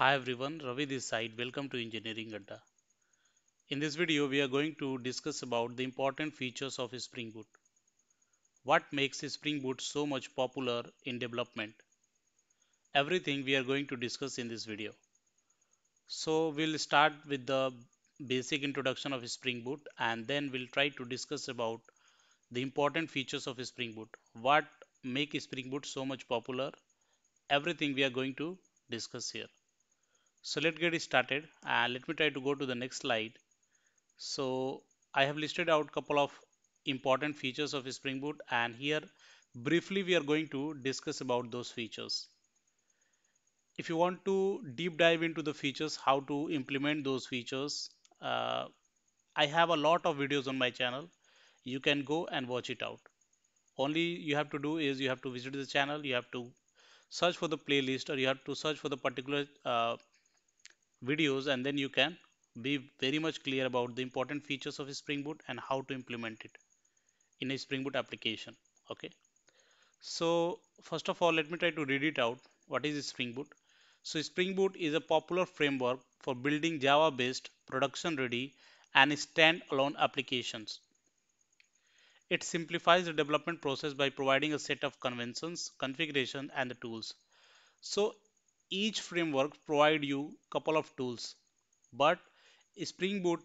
Hi everyone, Ravi this side. Welcome to Engineering Adda. In this video, we are going to discuss about the important features of Spring Boot. What makes Spring Boot so much popular in development? Everything we are going to discuss in this video. So we'll start with the basic introduction of Spring Boot and then we'll try to discuss about the important features of Spring Boot. What make Spring Boot so much popular? Everything we are going to discuss here. So let's get started and let me try to go to the next slide. So I have listed out a couple of important features of Spring Boot and here briefly we are going to discuss about those features. If you want to deep dive into the features, how to implement those features, uh, I have a lot of videos on my channel. You can go and watch it out. Only you have to do is you have to visit the channel, you have to search for the playlist or you have to search for the particular uh, videos and then you can be very much clear about the important features of Spring Boot and how to implement it in a Spring Boot application. Okay. So first of all, let me try to read it out. What is Spring Boot? So Spring Boot is a popular framework for building Java-based, production-ready, and stand-alone applications. It simplifies the development process by providing a set of conventions, configuration, and the tools. So each framework provide you a couple of tools but spring boot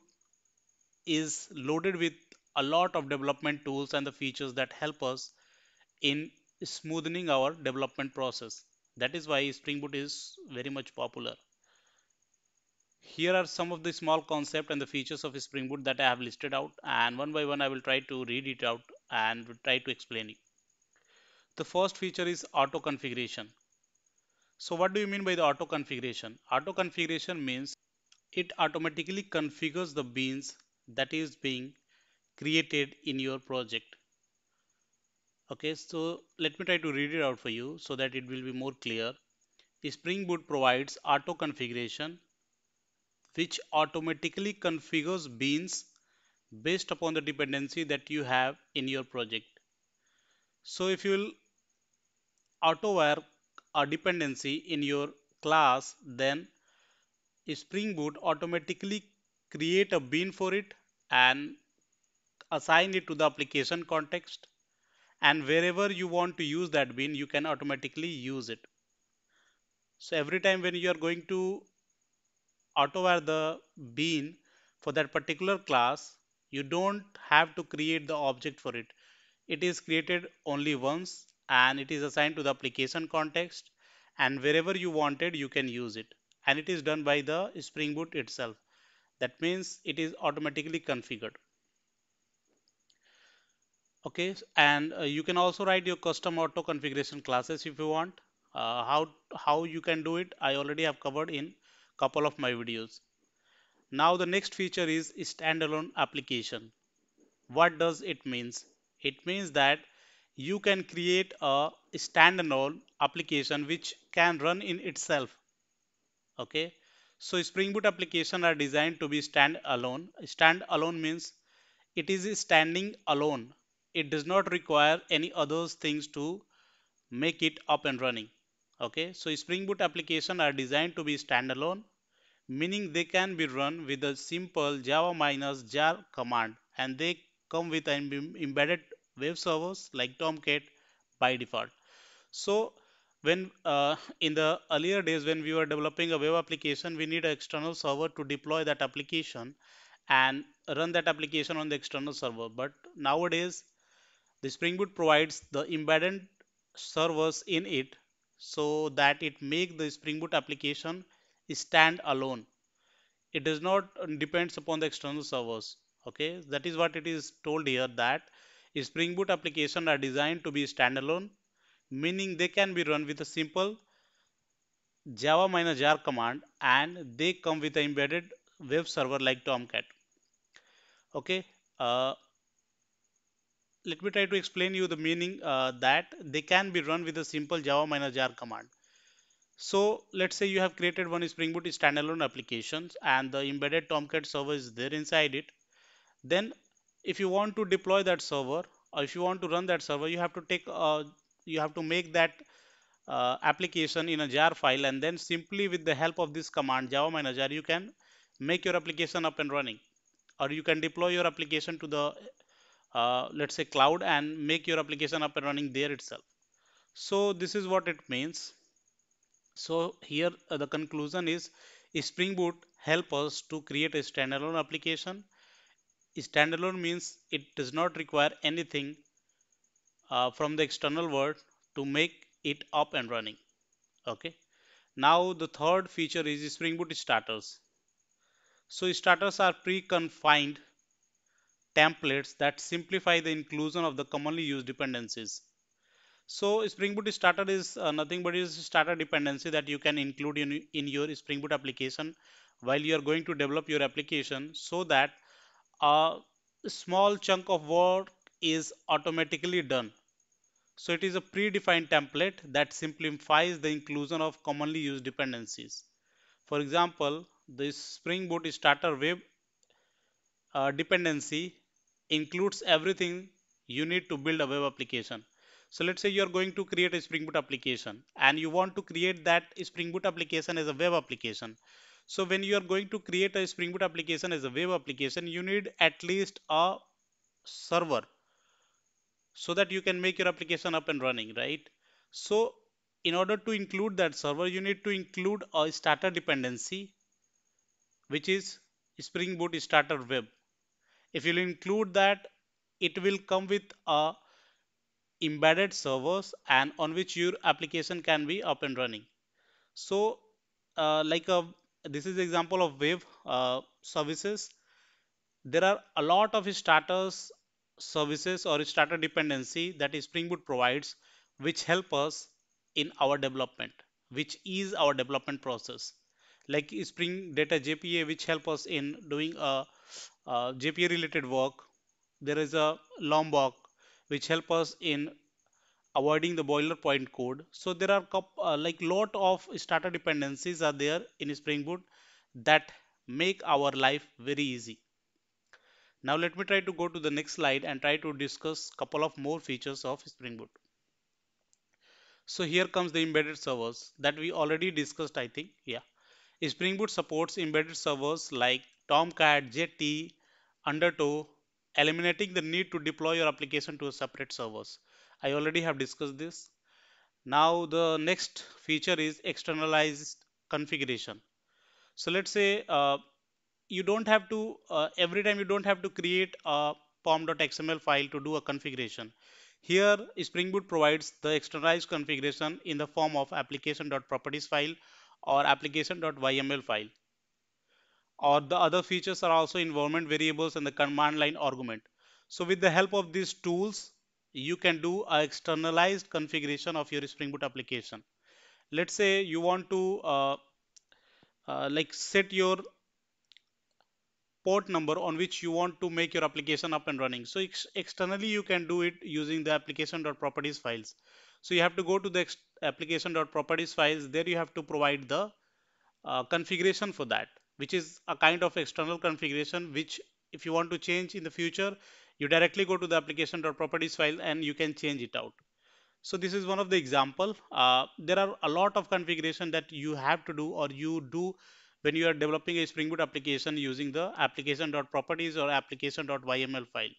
is loaded with a lot of development tools and the features that help us in smoothing our development process. That is why spring boot is very much popular. Here are some of the small concept and the features of spring boot that i have listed out and one by one i will try to read it out and try to explain it. The first feature is auto configuration so what do you mean by the auto configuration? Auto configuration means it automatically configures the beans that is being created in your project. Okay, so let me try to read it out for you so that it will be more clear. Spring Boot provides auto configuration which automatically configures beans based upon the dependency that you have in your project. So if you will auto wire a dependency in your class then Spring Boot automatically create a bean for it and assign it to the application context and wherever you want to use that bean you can automatically use it. So every time when you are going to auto the bean for that particular class you don't have to create the object for it. It is created only once and it is assigned to the application context and wherever you wanted you can use it and it is done by the Spring Boot itself. That means it is automatically configured. Okay, and uh, you can also write your custom auto configuration classes if you want. Uh, how how you can do it, I already have covered in couple of my videos. Now the next feature is standalone application. What does it means? It means that you can create a standalone application which can run in itself okay? So spring boot application are designed to be stand alone. Stand alone means it is standing alone. It does not require any other things to make it up and running okay? So spring boot application are designed to be standalone meaning they can be run with a simple java minus jar command and they come with an embedded web servers like Tomcat by default. So when uh, in the earlier days when we were developing a web application, we need an external server to deploy that application and run that application on the external server. But nowadays, the Spring Boot provides the embedded servers in it so that it make the Spring Boot application stand alone. It does not depends upon the external servers. Okay, that is what it is told here that Spring Boot applications are designed to be standalone, meaning they can be run with a simple java jar command and they come with an embedded web server like Tomcat. Okay, uh, let me try to explain you the meaning uh, that they can be run with a simple java jar command. So let's say you have created one Spring Boot standalone applications and the embedded Tomcat server is there inside it. Then if you want to deploy that server or if you want to run that server you have to take uh, you have to make that uh, application in a jar file and then simply with the help of this command java manager you can make your application up and running. Or you can deploy your application to the uh, let's say cloud and make your application up and running there itself. So this is what it means. So here uh, the conclusion is spring boot help us to create a standalone application standalone means it does not require anything uh, from the external world to make it up and running. Okay? Now the third feature is spring boot starters. So starters are pre-confined templates that simplify the inclusion of the commonly used dependencies. So spring boot starter is uh, nothing but is starter dependency that you can include in, in your spring boot application while you are going to develop your application so that a small chunk of work is automatically done so it is a predefined template that simplifies the inclusion of commonly used dependencies. For example, the Spring Boot Starter Web uh, dependency includes everything you need to build a web application. So let's say you are going to create a Spring Boot application and you want to create that Spring Boot application as a web application. So when you are going to create a Spring Boot application as a web application, you need at least a server so that you can make your application up and running, right? So in order to include that server, you need to include a starter dependency, which is Spring Boot Starter Web. If you include that, it will come with a embedded servers and on which your application can be up and running. So uh, like a this is the example of web uh, services. There are a lot of starters services or starter dependency that Spring Boot provides which help us in our development which is our development process like Spring Data JPA which help us in doing a, a JPA related work there is a Lombok which help us in avoiding the boilerplate code so there are uh, like lot of starter dependencies are there in Spring Boot that make our life very easy now let me try to go to the next slide and try to discuss couple of more features of Spring Boot. So here comes the embedded servers that we already discussed I think. Yeah. Spring Boot supports embedded servers like Tomcat, Jetty, Undertow, eliminating the need to deploy your application to a separate servers. I already have discussed this. Now the next feature is externalized configuration. So let's say uh, you don't have to uh, every time you don't have to create a pom.xml file to do a configuration here spring boot provides the externalized configuration in the form of application.properties file or application.yml file or the other features are also environment variables and the command line argument so with the help of these tools you can do a externalized configuration of your spring boot application let's say you want to uh, uh, like set your port number on which you want to make your application up and running. So ex externally you can do it using the application.properties files. So you have to go to the application.properties files. There you have to provide the uh, configuration for that, which is a kind of external configuration, which if you want to change in the future, you directly go to the application.properties file and you can change it out. So this is one of the example. Uh, there are a lot of configuration that you have to do or you do when you are developing a Spring Boot application using the application.properties or application.yml file.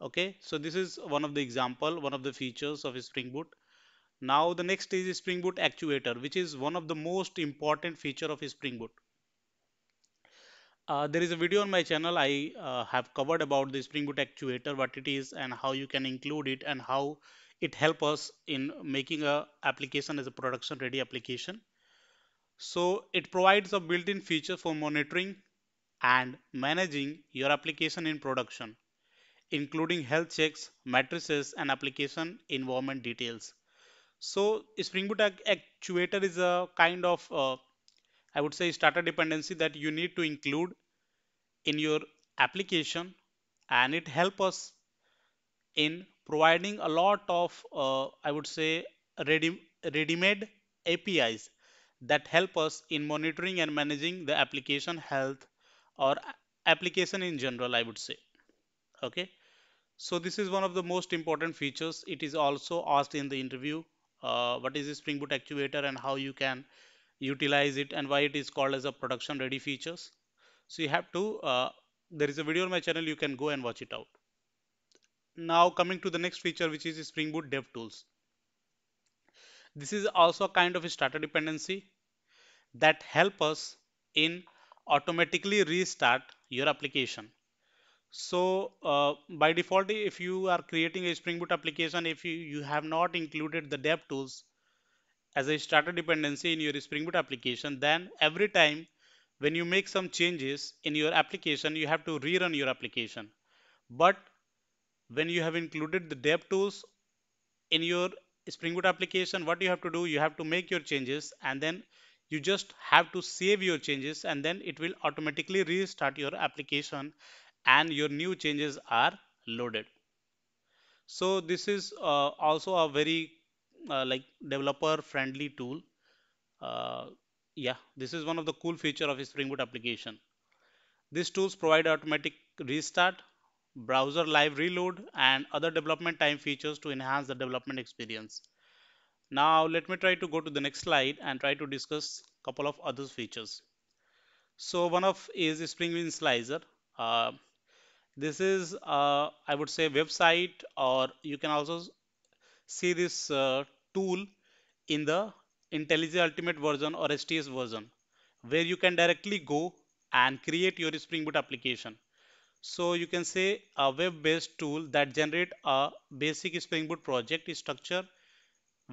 Okay, so this is one of the example, one of the features of Spring Boot. Now the next is Spring Boot Actuator, which is one of the most important feature of Spring Boot. Uh, there is a video on my channel I uh, have covered about the Spring Boot Actuator, what it is and how you can include it and how it help us in making a application as a production ready application. So it provides a built-in feature for monitoring and managing your application in production, including health checks, matrices, and application environment details. So Spring Boot Actuator is a kind of, uh, I would say, starter dependency that you need to include in your application, and it helps us in providing a lot of, uh, I would say, ready ready-made APIs that help us in monitoring and managing the application health or application in general I would say. Okay? So this is one of the most important features. It is also asked in the interview uh, what is Spring Boot Actuator and how you can utilize it and why it is called as a production ready features. So you have to, uh, there is a video on my channel, you can go and watch it out. Now coming to the next feature, which is Spring Boot DevTools. This is also a kind of a starter dependency that help us in automatically restart your application. So uh, by default, if you are creating a Spring Boot application, if you, you have not included the DevTools as a starter dependency in your Spring Boot application, then every time when you make some changes in your application, you have to rerun your application. But when you have included the dev tools in your Spring Boot application, what you have to do, you have to make your changes and then you just have to save your changes and then it will automatically restart your application and your new changes are loaded. So this is uh, also a very uh, like developer friendly tool. Uh, yeah, this is one of the cool feature of Spring Boot application. These tools provide automatic restart, browser live reload and other development time features to enhance the development experience. Now let me try to go to the next slide and try to discuss a couple of other features. So one of is Spring Initializr. Uh, this is uh, I would say website or you can also see this uh, tool in the IntelliJ Ultimate version or STS version where you can directly go and create your Spring Boot application. So you can say a web-based tool that generate a basic Spring Boot project structure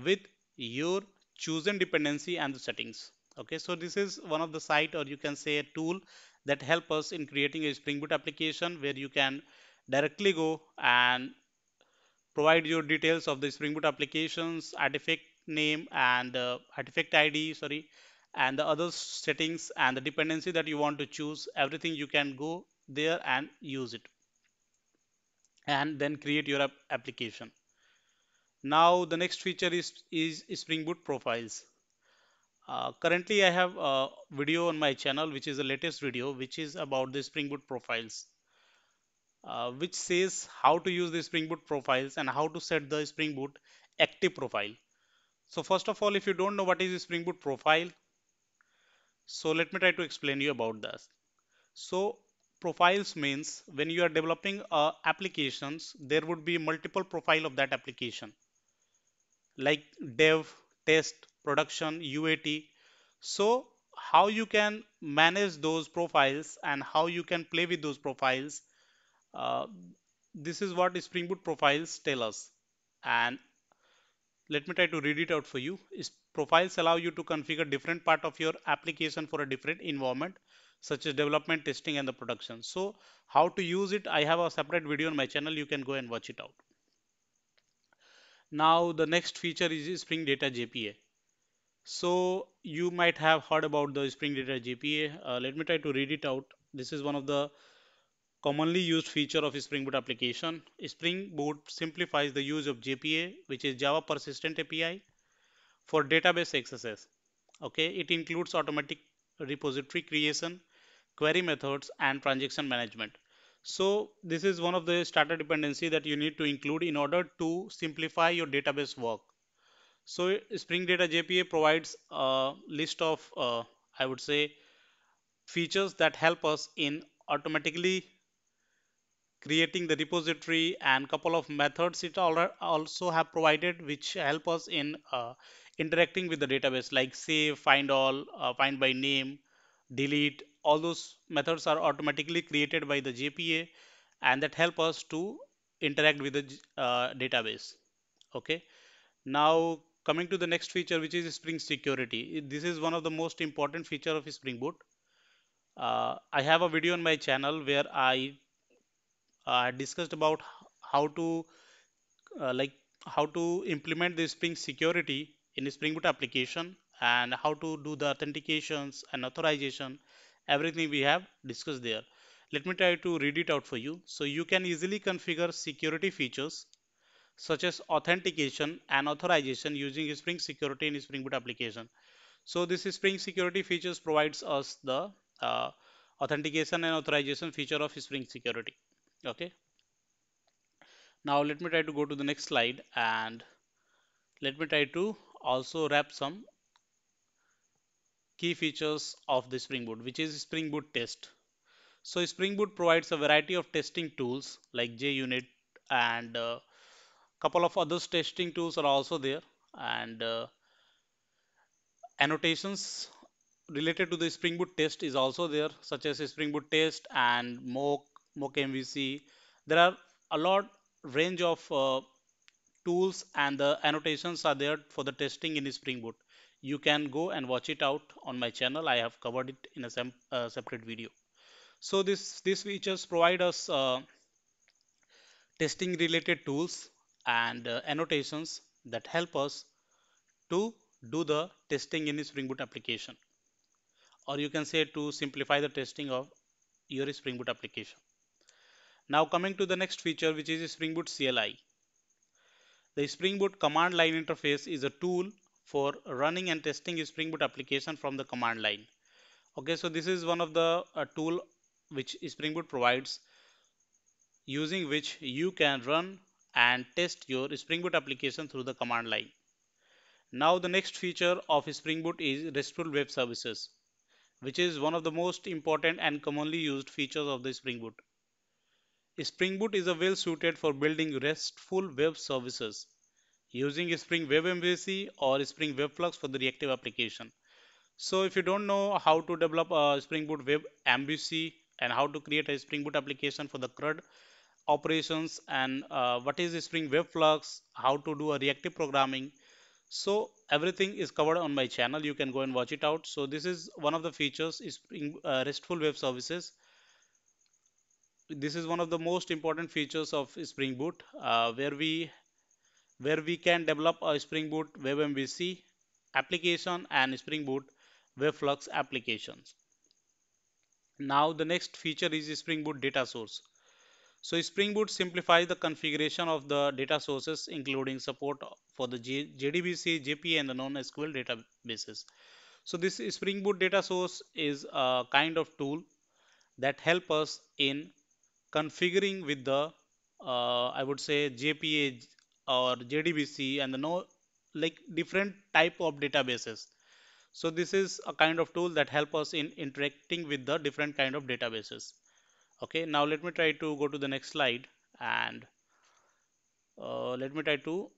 with your chosen dependency and the settings. Okay, so this is one of the site or you can say a tool that help us in creating a Spring Boot application where you can directly go and provide your details of the Spring Boot applications, artifact name and uh, artifact ID, sorry, and the other settings and the dependency that you want to choose, everything you can go there and use it and then create your application. Now the next feature is, is Spring Boot profiles. Uh, currently I have a video on my channel which is the latest video which is about the Spring Boot profiles uh, which says how to use the Spring Boot profiles and how to set the Spring Boot active profile. So first of all if you don't know what is Spring Boot profile so let me try to explain you about this. So profiles means when you are developing uh, applications there would be multiple profile of that application like dev, test, production, UAT. So how you can manage those profiles and how you can play with those profiles. Uh, this is what Spring Boot profiles tell us. And let me try to read it out for you. Is profiles allow you to configure different part of your application for a different environment such as development, testing and the production. So how to use it, I have a separate video on my channel. You can go and watch it out. Now the next feature is Spring Data JPA. So you might have heard about the Spring Data JPA. Uh, let me try to read it out. This is one of the commonly used feature of Spring Boot application. Spring Boot simplifies the use of JPA, which is Java Persistent API, for database access. Okay, it includes automatic repository creation, query methods, and transaction management. So this is one of the starter dependency that you need to include in order to simplify your database work. So Spring Data JPA provides a list of, uh, I would say, features that help us in automatically creating the repository and couple of methods it also have provided which help us in uh, interacting with the database like save, find all, uh, find by name, delete, all those methods are automatically created by the JPA and that help us to interact with the uh, database. Okay. Now coming to the next feature which is Spring Security. This is one of the most important feature of Spring Boot. Uh, I have a video on my channel where I uh, discussed about how to uh, like how to implement the Spring Security in Spring Boot application and how to do the authentications and authorization everything we have discussed there. Let me try to read it out for you. So you can easily configure security features such as authentication and authorization using Spring Security in Spring Boot application. So this Spring Security features provides us the uh, authentication and authorization feature of Spring Security okay now let me try to go to the next slide and let me try to also wrap some key features of the Spring Boot, which is Spring Boot test. So Spring Boot provides a variety of testing tools like JUnit and a uh, couple of other testing tools are also there and uh, annotations related to the Spring Boot test is also there such as Spring Boot test and mock, mock MVC. There are a lot range of uh, tools and the annotations are there for the testing in Spring Boot. You can go and watch it out on my channel. I have covered it in a uh, separate video. So this these features provide us uh, testing related tools and uh, annotations that help us to do the testing in Spring Boot application or you can say to simplify the testing of your Spring Boot application. Now coming to the next feature which is Spring Boot CLI. The Spring Boot command line interface is a tool for running and testing Spring Boot application from the command line. Okay, so this is one of the uh, tool which Spring Boot provides using which you can run and test your Spring Boot application through the command line. Now the next feature of Spring Boot is RESTful Web Services which is one of the most important and commonly used features of the Spring Boot. Spring Boot is a well suited for building RESTful web services using Spring Web MVC or Spring Web Flux for the reactive application. So if you don't know how to develop a Spring Boot Web MVC and how to create a Spring Boot application for the CRUD operations and uh, what is Spring Web Flux, how to do a reactive programming. So everything is covered on my channel. You can go and watch it out. So this is one of the features Spring uh, RESTful Web Services this is one of the most important features of Spring Boot uh, where we where we can develop a Spring Boot WebMVC application and Spring Boot WebFlux applications. Now the next feature is Spring Boot data source. So Spring Boot simplifies the configuration of the data sources including support for the JDBC, JPA and the non-SQL databases. So this Spring Boot data source is a kind of tool that help us in configuring with the uh, I would say JPA or JDBC and the no like different type of databases. So this is a kind of tool that help us in interacting with the different kind of databases. Okay, now let me try to go to the next slide and uh, let me try to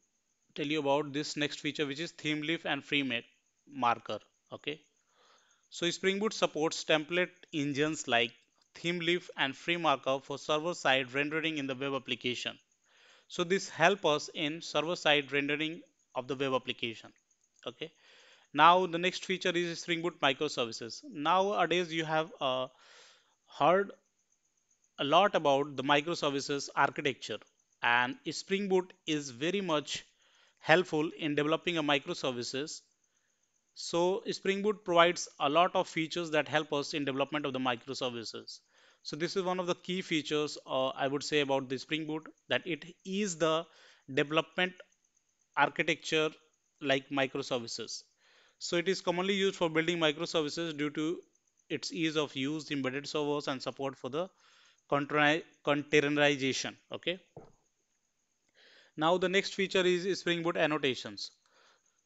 tell you about this next feature which is Thymeleaf and free marker. Okay, so Spring Boot supports template engines like Thymeleaf and FreeMarker for server-side rendering in the web application. So this help us in server-side rendering of the web application. Okay. Now the next feature is Spring Boot microservices. Nowadays you have uh, heard a lot about the microservices architecture and Spring Boot is very much helpful in developing a microservices so Spring Boot provides a lot of features that help us in development of the microservices. So this is one of the key features uh, I would say about the Spring Boot that it is the development architecture like microservices. So it is commonly used for building microservices due to its ease of use, embedded servers and support for the containerization. Okay. Now the next feature is Spring Boot annotations.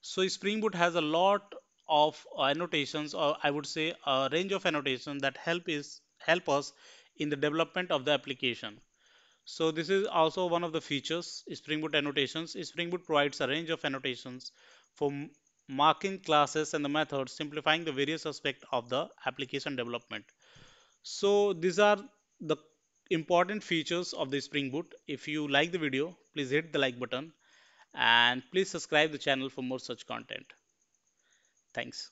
So Spring Boot has a lot of annotations or I would say a range of annotations that help is help us in the development of the application. So this is also one of the features Spring Boot annotations. Spring Boot provides a range of annotations for marking classes and the methods simplifying the various aspects of the application development. So these are the important features of the Spring Boot. If you like the video, please hit the like button and please subscribe the channel for more such content. Thanks.